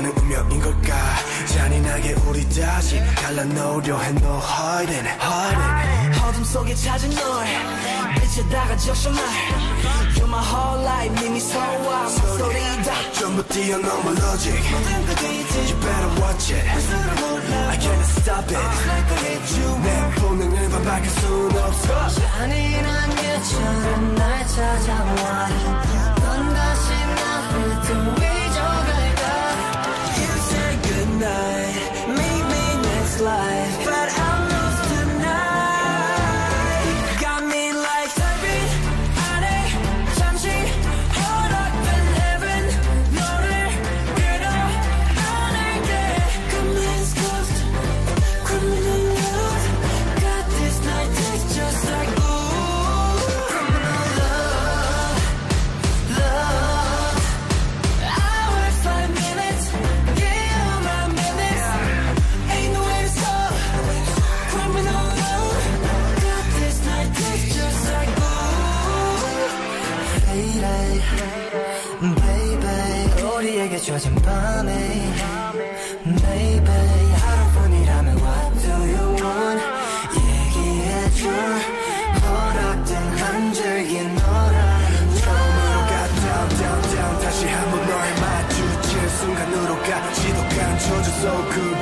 되는 운명인 걸까 잔인하게 우리 다시 갈라놓으려 해 No hiding hiding 어둠 속에 찾은 널 빛에 다가졌어 날 You're my whole life 미미서와 목소리 다 전부 뛰어넘어 logic You better watch it I can't stop it 내 본능을 반박할 순 없어 Friday Baby 우리에게 주어진 밤에. Baby 하루뿐이라면 What do you want? 얘기해줘. 허락된 한 줄기 너랑 처음으로 가 down down down. 다시 한번 너의 마주칠 순간으로 가. 지독한 저주 속으로